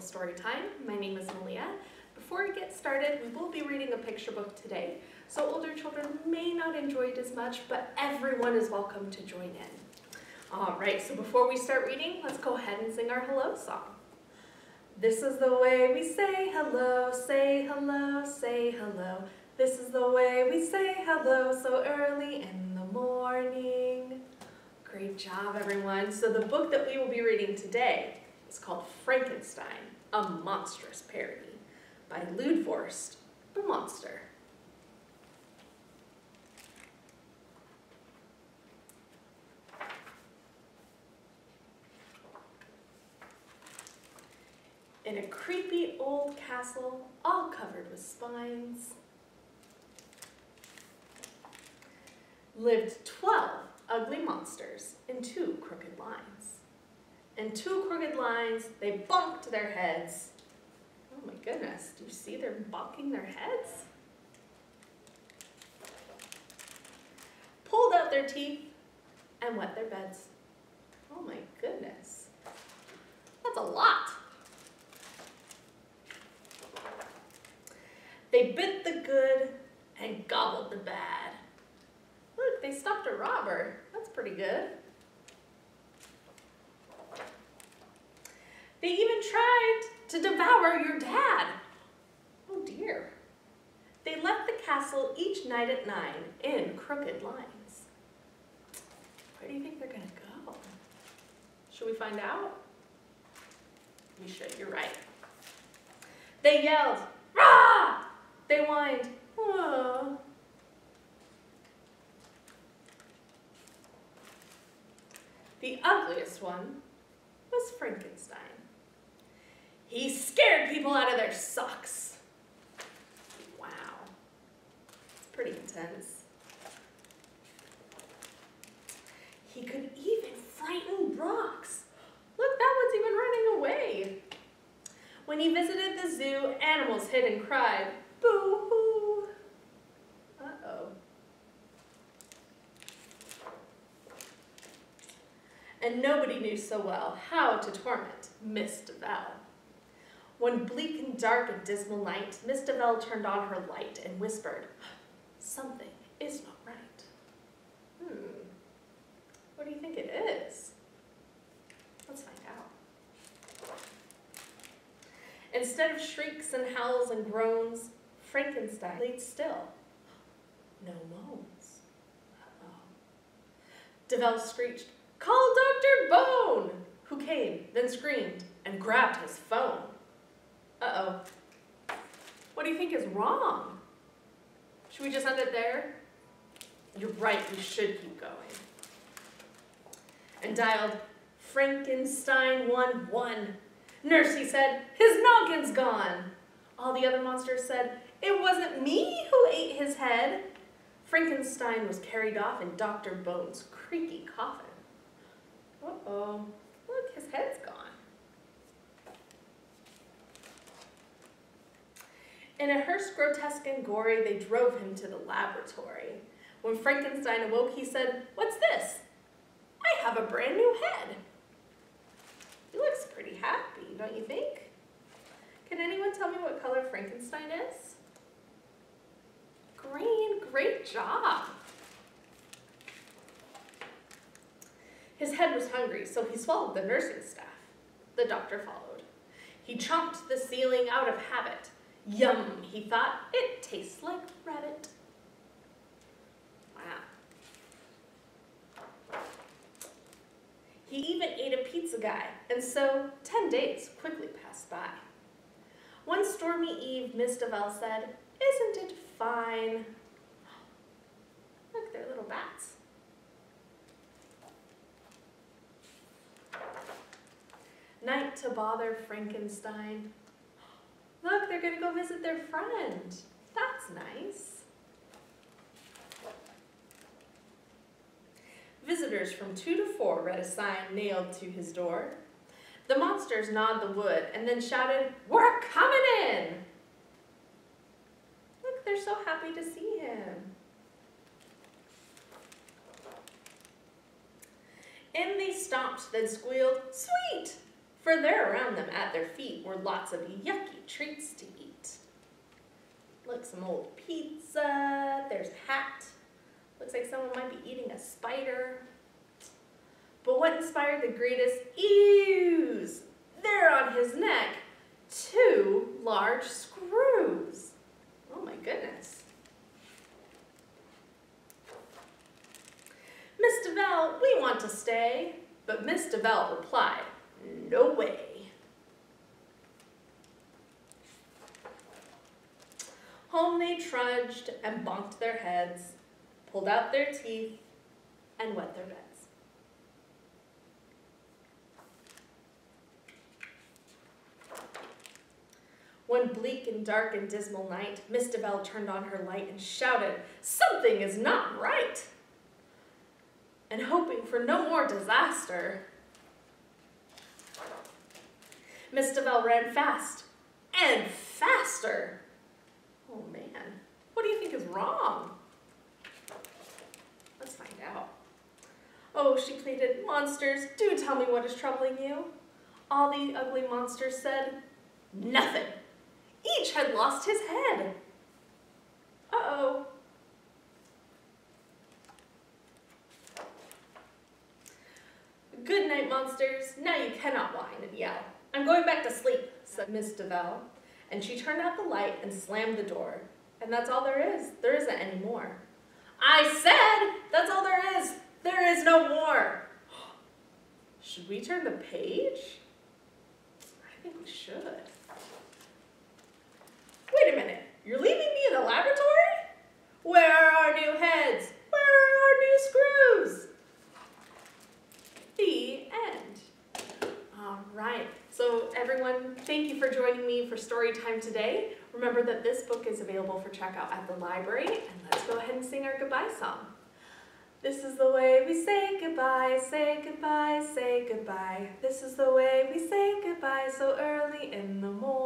story time. My name is Malia. Before we get started, we will be reading a picture book today, so older children may not enjoy it as much, but everyone is welcome to join in. All right, so before we start reading, let's go ahead and sing our hello song. This is the way we say hello, say hello, say hello. This is the way we say hello so early in the morning. Great job, everyone. So the book that we will be reading today is called Frankenstein, a Monstrous Parody by Ludworst, the monster. In a creepy old castle, all covered with spines, lived 12 ugly monsters in two crooked lines. In two crooked lines, they bonked their heads. Oh my goodness, do you see they're bonking their heads? Pulled out their teeth and wet their beds. Oh my goodness. That's a lot. They bit the good and gobbled the bad. Look, they stopped a robber. That's pretty good. They even tried to devour your dad. Oh dear. They left the castle each night at nine in crooked lines. Where do you think they're gonna go? Should we find out? We should, you're right. They yelled, rah! They whined, oh. The ugliest one was Frankenstein. He scared people out of their socks. Wow. It's pretty intense. He could even frighten rocks. Look, that one's even running away. When he visited the zoo, animals hid and cried, boo-hoo. Uh-oh. And nobody knew so well how to torment Miss DeVal. One bleak and dark and dismal night, Miss DeVal turned on her light and whispered, Something is not right. Hmm, what do you think it is? Let's find out. Instead of shrieks and howls and groans, Frankenstein laid still. No moans. Uh-oh. DeVal screeched, Call Dr. Bone! Who came, then screamed, and grabbed his phone. Uh-oh. What do you think is wrong? Should we just end it there? You're right, we should keep going. And dialed Frankenstein 1-1. Nurse, he said, his noggin's gone. All the other monsters said, it wasn't me who ate his head. Frankenstein was carried off in Dr. Bone's creaky coffin. Uh-oh, look, his head's gone. In a hearse grotesque and gory, they drove him to the laboratory. When Frankenstein awoke, he said, What's this? I have a brand new head. He looks pretty happy, don't you think? Can anyone tell me what color Frankenstein is? Green, great job. His head was hungry, so he swallowed the nursing staff. The doctor followed. He chomped the ceiling out of habit. Yum, he thought, it tastes like rabbit. Wow. He even ate a pizza guy, and so 10 days quickly passed by. One stormy eve, Miss DeVal said, isn't it fine? Look, they're little bats. Night to bother Frankenstein. They're gonna go visit their friend. That's nice. Visitors from two to four read a sign nailed to his door. The monsters gnawed the wood and then shouted, We're coming in! Look, they're so happy to see him. In they stomped, then squealed, Sweet! For there around them at their feet were lots of yucky treats to eat. Look, some old pizza, there's a hat. Looks like someone might be eating a spider. But what inspired the greatest ews? There on his neck, two large screws. Oh my goodness. Miss DeVal, we want to stay. But Miss DeVal replied, no way. Home they trudged and bonked their heads, pulled out their teeth, and wet their beds. One bleak and dark and dismal night, Miss DeVal turned on her light and shouted, Something is not right! And hoping for no more disaster, Miss DeVal ran fast and faster. Oh man, what do you think is wrong? Let's find out. Oh, she pleaded, monsters, do tell me what is troubling you. All the ugly monsters said, nothing. Each had lost his head. Uh-oh. Good night, monsters. Now you cannot whine and yell. I'm going back to sleep, said Miss DeVal. And she turned out the light and slammed the door. And that's all there is. There isn't any more. I said, that's all there is. There is no more. Should we turn the page? I think we should. Wait a minute, you're leaving me in the laboratory? Where are our new heads? Where are our new screws? The end. All right, so everyone, thank you for joining me for story time today. Remember that this book is available for checkout at the library, and let's go ahead and sing our goodbye song. This is the way we say goodbye, say goodbye, say goodbye. This is the way we say goodbye so early in the morning.